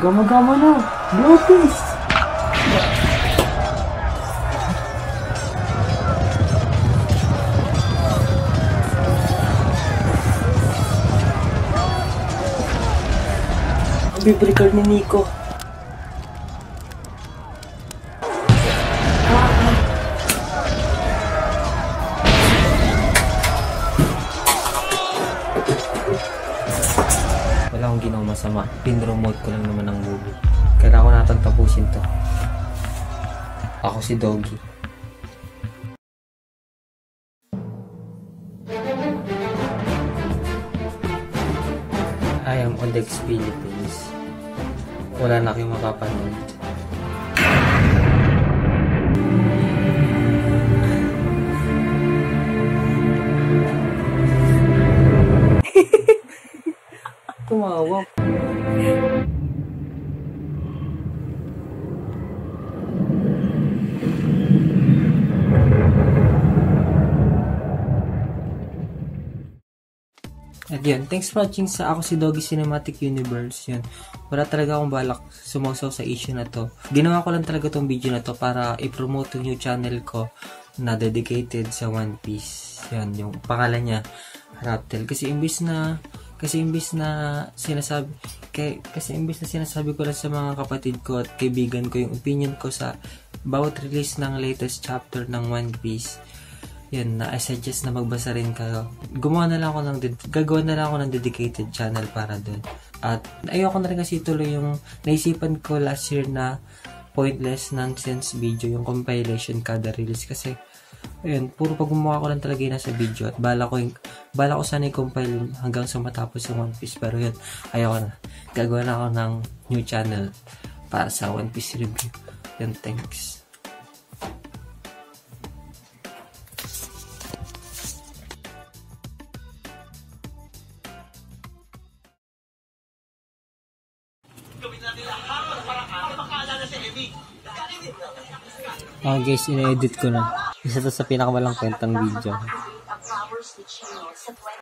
Gama-gama na. Bibili card ni Nico. Akong ginawang masama. Pinromote ko lang naman ang movie. Ako natang tapusin to. Ako si Doggy. I am Odex Philippines. Wala na kayong mapapanood. Tumawa. At yun, thanks for watching sa ako si Doggy Cinematic Universe. Yun, wala talaga akong balak sumausaw sa issue na to. Ginawa ko lang talaga tong video na to para i-promote yung new channel ko na dedicated sa One Piece. Yan, yung pangalan niya, Raptel. Kasi imbis na kasi imbis na sinasabi kay, kasi imbis na sinasabi ko lang sa mga kapatid ko at kaibigan ko yung opinion ko sa bawat release ng latest chapter ng One Piece yun, na I suggest na magbasa rin kayo. Gumawa na lang ako ng, gagawa na lang ako ng dedicated channel para doon. At ayoko na rin kasi tuloy yung naisipan ko last year na pointless nonsense video, yung compilation kada release kasi ayun, puro pag gumawa ko lang talaga yun nasa video at bala ko yung, bala ko sana i-compile hanggang sa matapos yung One Piece pero yun, ayoko na. Gagawa na ako ng new channel para sa One Piece review. Yun, thanks. Oh guys, ina-edit ko na. Isa to sa pinakamalang kwentang video. the chance to